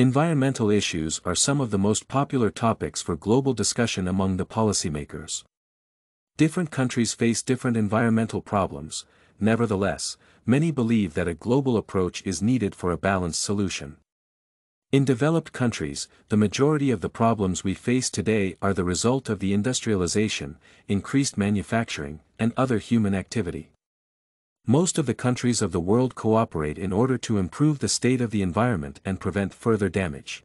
Environmental issues are some of the most popular topics for global discussion among the policymakers. Different countries face different environmental problems, nevertheless, many believe that a global approach is needed for a balanced solution. In developed countries, the majority of the problems we face today are the result of the industrialization, increased manufacturing, and other human activity. Most of the countries of the world cooperate in order to improve the state of the environment and prevent further damage.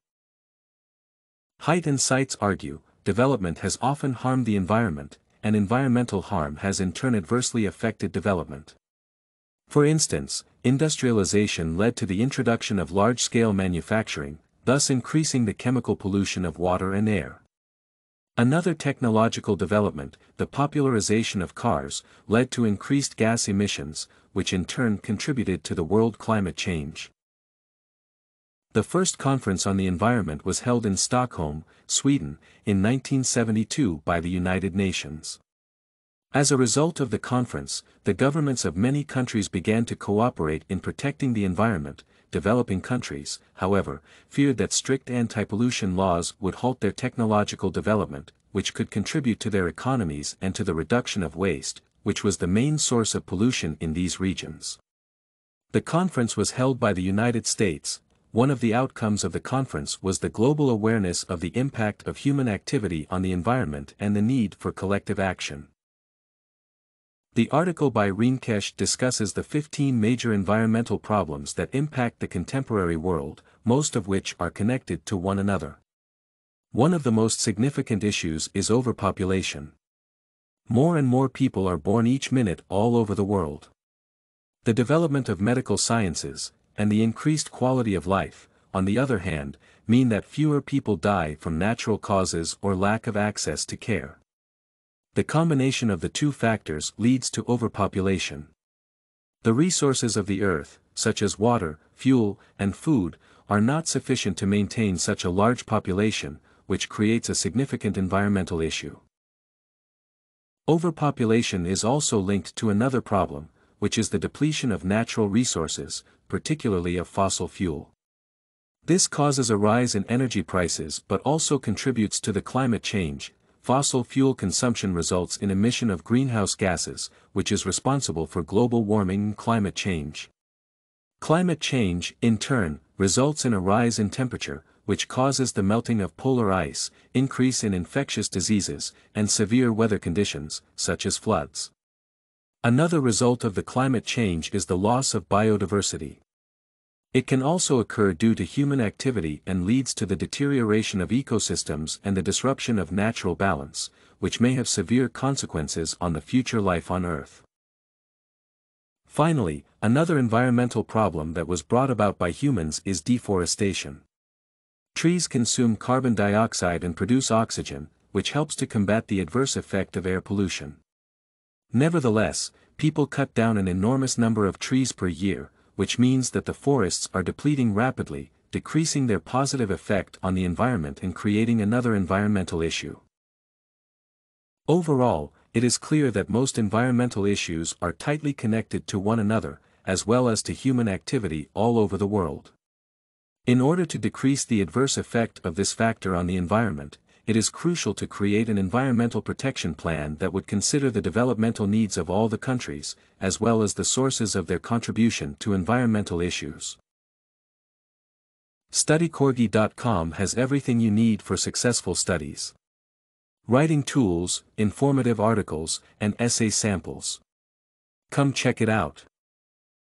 Hite and Seitz argue, development has often harmed the environment, and environmental harm has in turn adversely affected development. For instance, industrialization led to the introduction of large-scale manufacturing, thus increasing the chemical pollution of water and air. Another technological development, the popularization of cars, led to increased gas emissions, which in turn contributed to the world climate change. The first conference on the environment was held in Stockholm, Sweden, in 1972 by the United Nations. As a result of the conference, the governments of many countries began to cooperate in protecting the environment, developing countries, however, feared that strict anti-pollution laws would halt their technological development, which could contribute to their economies and to the reduction of waste, which was the main source of pollution in these regions. The conference was held by the United States, one of the outcomes of the conference was the global awareness of the impact of human activity on the environment and the need for collective action. The article by Rinkesh discusses the 15 major environmental problems that impact the contemporary world, most of which are connected to one another. One of the most significant issues is overpopulation. More and more people are born each minute all over the world. The development of medical sciences, and the increased quality of life, on the other hand, mean that fewer people die from natural causes or lack of access to care. The combination of the two factors leads to overpopulation. The resources of the earth, such as water, fuel, and food, are not sufficient to maintain such a large population, which creates a significant environmental issue. Overpopulation is also linked to another problem, which is the depletion of natural resources, particularly of fossil fuel. This causes a rise in energy prices but also contributes to the climate change, fossil fuel consumption results in emission of greenhouse gases, which is responsible for global warming and climate change. Climate change, in turn, results in a rise in temperature, which causes the melting of polar ice, increase in infectious diseases, and severe weather conditions, such as floods. Another result of the climate change is the loss of biodiversity. It can also occur due to human activity and leads to the deterioration of ecosystems and the disruption of natural balance, which may have severe consequences on the future life on Earth. Finally, another environmental problem that was brought about by humans is deforestation. Trees consume carbon dioxide and produce oxygen, which helps to combat the adverse effect of air pollution. Nevertheless, people cut down an enormous number of trees per year, which means that the forests are depleting rapidly, decreasing their positive effect on the environment and creating another environmental issue. Overall, it is clear that most environmental issues are tightly connected to one another, as well as to human activity all over the world. In order to decrease the adverse effect of this factor on the environment, it is crucial to create an environmental protection plan that would consider the developmental needs of all the countries, as well as the sources of their contribution to environmental issues. StudyCorgi.com has everything you need for successful studies. Writing tools, informative articles, and essay samples. Come check it out.